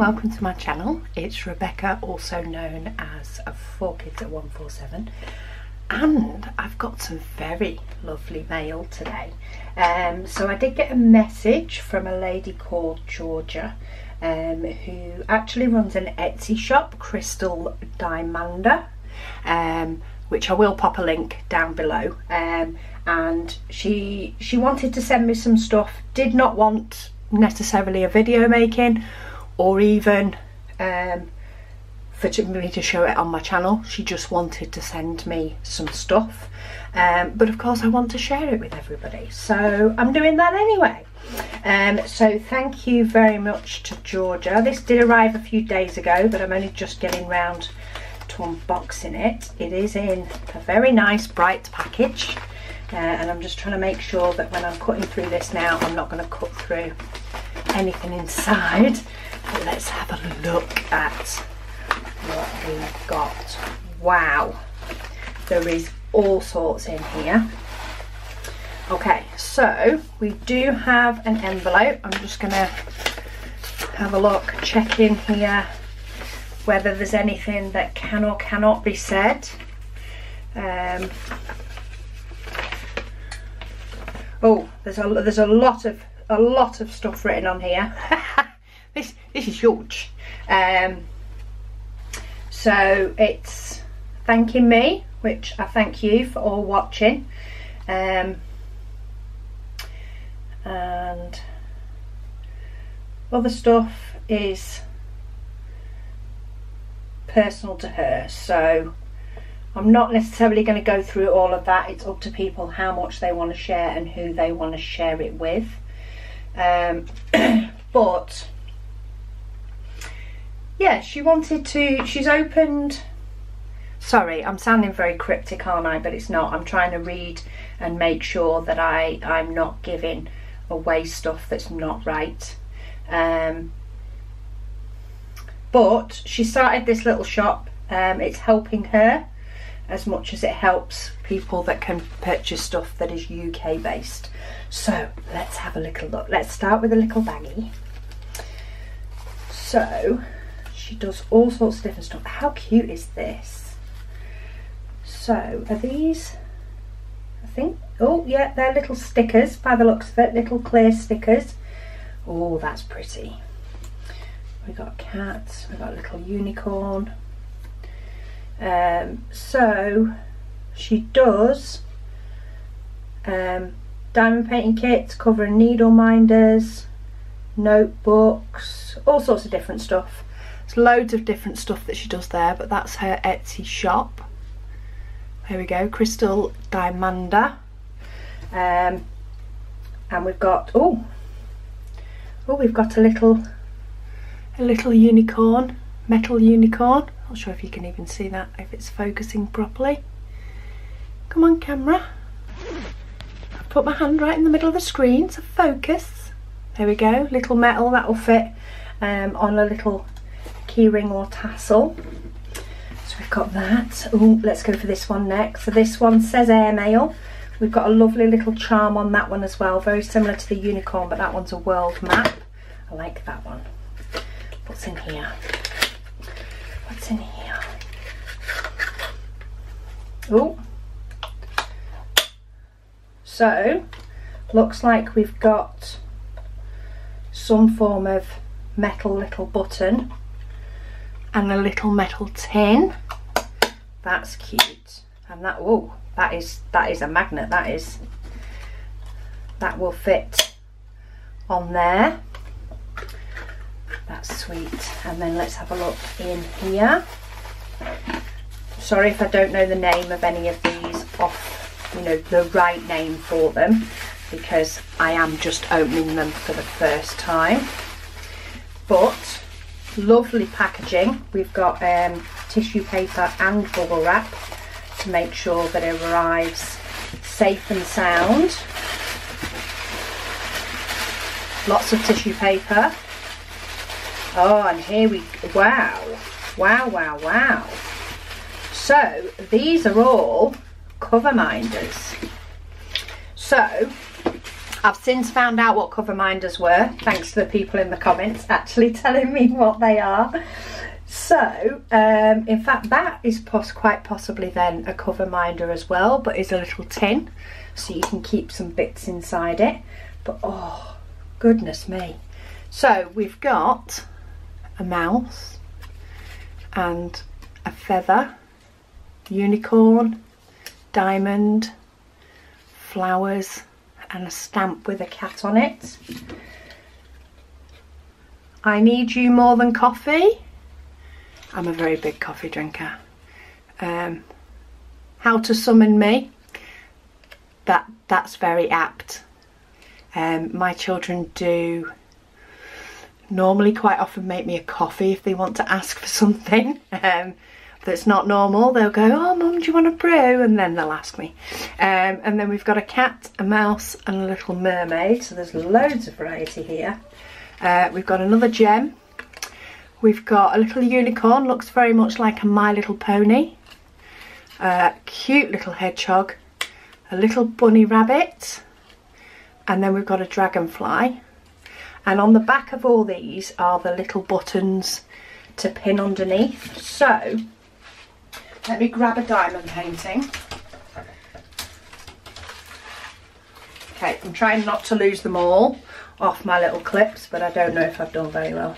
welcome to my channel. It's Rebecca, also known as 4Kids at 147 and I've got some very lovely mail today. Um, so I did get a message from a lady called Georgia um, who actually runs an Etsy shop, Crystal Diamanda, um, which I will pop a link down below. Um, and she she wanted to send me some stuff, did not want necessarily a video making or even um, for me to show it on my channel. She just wanted to send me some stuff. Um, but of course I want to share it with everybody. So I'm doing that anyway. Um, so thank you very much to Georgia. This did arrive a few days ago, but I'm only just getting round to unboxing it. It is in a very nice bright package. Uh, and I'm just trying to make sure that when I'm cutting through this now, I'm not going to cut through anything inside. Let's have a look at what we've got. Wow, there is all sorts in here. Okay, so we do have an envelope. I'm just to have a look, check in here whether there's anything that can or cannot be said. Um, oh, there's a there's a lot of a lot of stuff written on here. this this is huge. Um, so it's thanking me, which I thank you for all watching. Um, and other stuff is personal to her so I'm not necessarily going to go through all of that it's up to people how much they want to share and who they want to share it with um, but yeah she wanted to she's opened sorry I'm sounding very cryptic aren't I but it's not I'm trying to read and make sure that I I'm not giving away stuff that's not right. Um, but she started this little shop. Um, it's helping her as much as it helps people that can purchase stuff that is UK based. So let's have a little look. Let's start with a little baggie. So she does all sorts of different stuff. How cute is this? So are these, I think Oh, yeah, they're little stickers by the looks of it, little clear stickers. Oh, that's pretty. We've got cats, we've got a little unicorn. Um, so she does um, diamond painting kits, covering needle minders, notebooks, all sorts of different stuff. There's loads of different stuff that she does there, but that's her Etsy shop. There we go, Crystal Diamanda. Um, and we've got, oh, oh, we've got a little, a little unicorn, metal unicorn. Not sure if you can even see that, if it's focusing properly. Come on, camera. Put my hand right in the middle of the screen, so focus. There we go, little metal that'll fit um, on a little keyring or tassel. So we've got that. Oh, let's go for this one next. So this one says airmail. We've got a lovely little charm on that one as well, very similar to the unicorn, but that one's a world map. I like that one. What's in here? What's in here? Oh. So, looks like we've got some form of metal little button and a little metal tin. That's cute. And that, oh, that is that is a magnet. That is that will fit on there. That's sweet. And then let's have a look in here. Sorry if I don't know the name of any of these off you know the right name for them because I am just opening them for the first time. But lovely packaging we've got um, tissue paper and bubble wrap to make sure that it arrives safe and sound. Lots of tissue paper. Oh, and here we, wow, wow, wow, wow. So these are all cover minders. So I've since found out what cover minders were, thanks to the people in the comments actually telling me what they are. So, um, in fact, that is poss quite possibly then a cover minder as well, but is a little tin, so you can keep some bits inside it. But oh, goodness me. So, we've got a mouse and a feather, unicorn, diamond, flowers, and a stamp with a cat on it. I need you more than coffee. I'm a very big coffee drinker. Um, how to summon me. That that's very apt. Um, my children do normally quite often make me a coffee if they want to ask for something. Um, that's not normal, they'll go, oh mum, do you want a brew? And then they'll ask me. Um, and then we've got a cat, a mouse and a little mermaid. So there's loads of variety here. Uh, we've got another gem. We've got a little unicorn, looks very much like a My Little Pony. A cute little hedgehog. A little bunny rabbit. And then we've got a dragonfly. And on the back of all these are the little buttons to pin underneath. So let me grab a diamond painting. Okay, I'm trying not to lose them all off my little clips, but I don't know if I've done very well.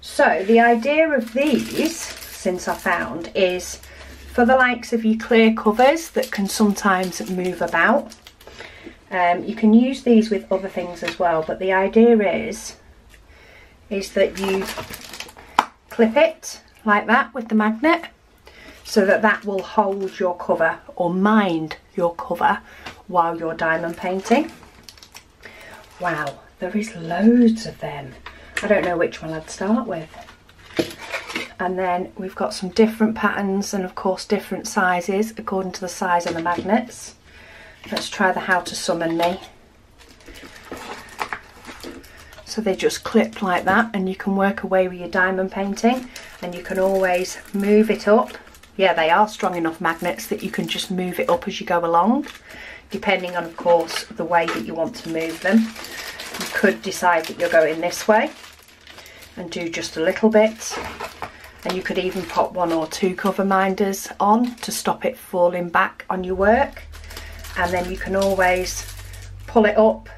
So the idea of these, since I found, is for the likes of your clear covers that can sometimes move about. Um, you can use these with other things as well, but the idea is, is that you clip it like that with the magnet so that that will hold your cover or mind your cover while you're diamond painting. Wow, there is loads of them. I don't know which one I'd start with. And then we've got some different patterns and of course different sizes according to the size of the magnets. Let's try the How to Summon Me. So they just clip like that and you can work away with your diamond painting and you can always move it up yeah, they are strong enough magnets that you can just move it up as you go along, depending on, of course, the way that you want to move them. You could decide that you're going this way and do just a little bit. And you could even pop one or two cover minders on to stop it falling back on your work. And then you can always pull it up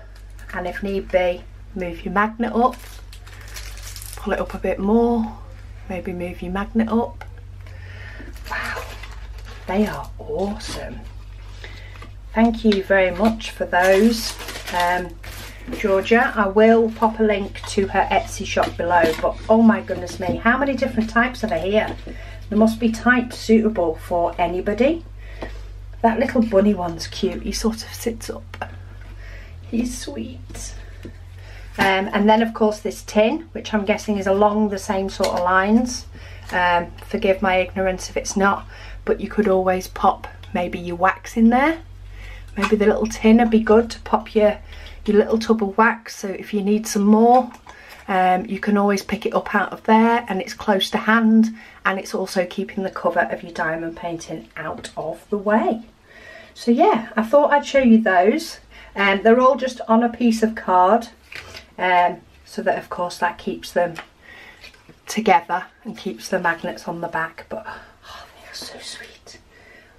and if need be, move your magnet up, pull it up a bit more, maybe move your magnet up they are awesome. Thank you very much for those. Um, Georgia. I will pop a link to her Etsy shop below, but oh my goodness me, how many different types are there here? There must be types suitable for anybody. That little bunny one's cute, he sort of sits up. He's sweet. Um, and then of course this tin, which I'm guessing is along the same sort of lines. Um, forgive my ignorance if it's not but you could always pop maybe your wax in there. Maybe the little tin would be good to pop your your little tub of wax so if you need some more um, you can always pick it up out of there and it's close to hand and it's also keeping the cover of your diamond painting out of the way. So yeah I thought I'd show you those. And um, they're all just on a piece of card um, so that of course that keeps them together and keeps the magnets on the back but so sweet.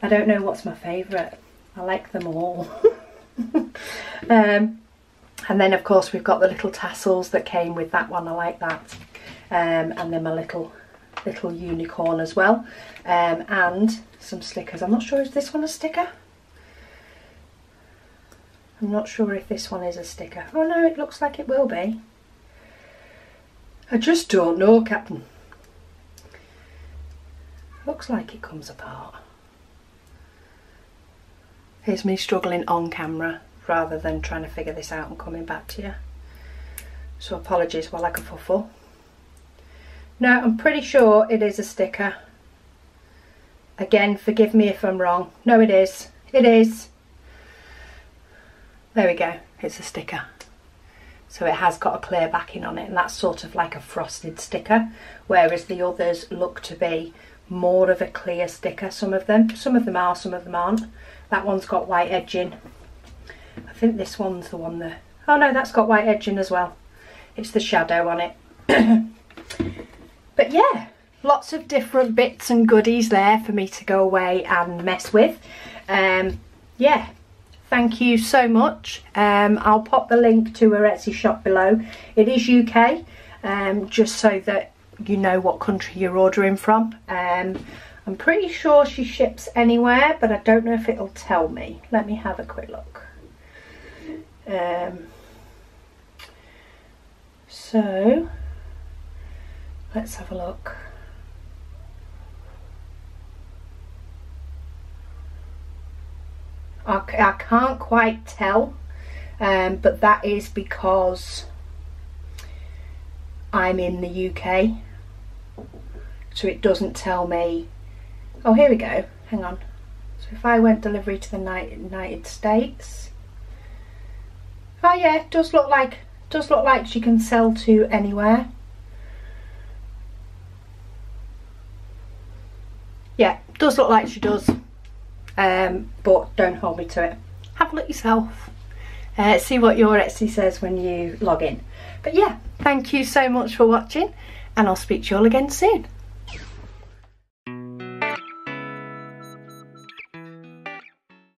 I don't know what's my favourite. I like them all. um, and then of course we've got the little tassels that came with that one. I like that. Um, and then my little little unicorn as well. Um, and some stickers. I'm not sure, is this one a sticker? I'm not sure if this one is a sticker. Oh no, it looks like it will be. I just don't know, Captain. Looks like it comes apart. Here's me struggling on camera rather than trying to figure this out and coming back to you. So apologies while I can fuffle. No, I'm pretty sure it is a sticker. Again, forgive me if I'm wrong. No, it is. It is. There we go. It's a sticker. So it has got a clear backing on it and that's sort of like a frosted sticker, whereas the others look to be more of a clear sticker some of them some of them are some of them aren't that one's got white edging I think this one's the one that Oh no, that's got white edging as well. It's the shadow on it. but yeah, lots of different bits and goodies there for me to go away and mess with. Um, yeah, thank you so much. Um, I'll pop the link to her Etsy shop below. It is UK, um, just so that you know what country you're ordering from. Um, I'm pretty sure she ships anywhere, but I don't know if it'll tell me. Let me have a quick look. Um, so, let's have a look. I, I can't quite tell, um, but that is because I'm in the UK. So it doesn't tell me. Oh, here we go. Hang on. So if I went delivery to the United States. Oh yeah, it does look like does look like she can sell to anywhere. Yeah, does look like she does um, but don't hold me to it. Have a look yourself. Uh, see what your Etsy says when you log in. But yeah, thank you so much for watching and I'll speak to you all again soon.